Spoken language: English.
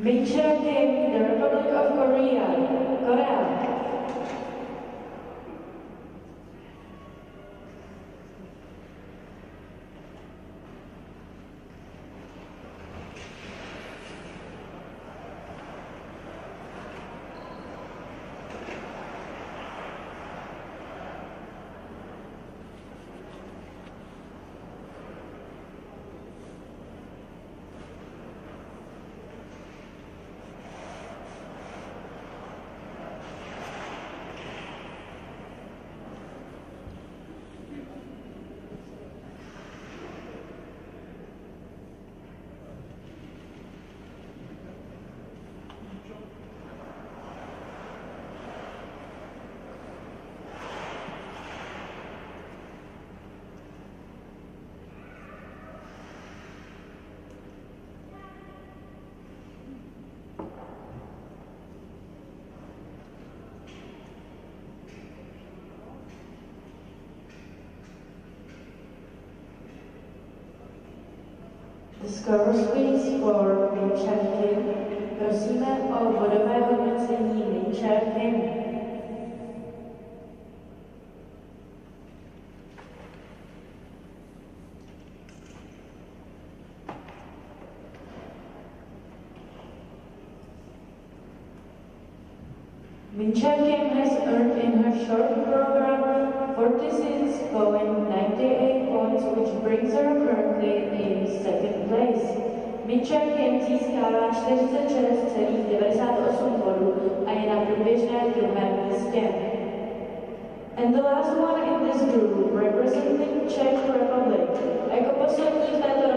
Min Chae Kim, the Republic of Korea. Korea. The score please for Min Chae Kim. Prosíme o bodové hodnocení Min Chae Kim. Has earned in her short program 46 place. Min Chae Kim získává 46,98 bodů a je na průběžné druhém místě. And the last one in this group, representing Czech Republic. V této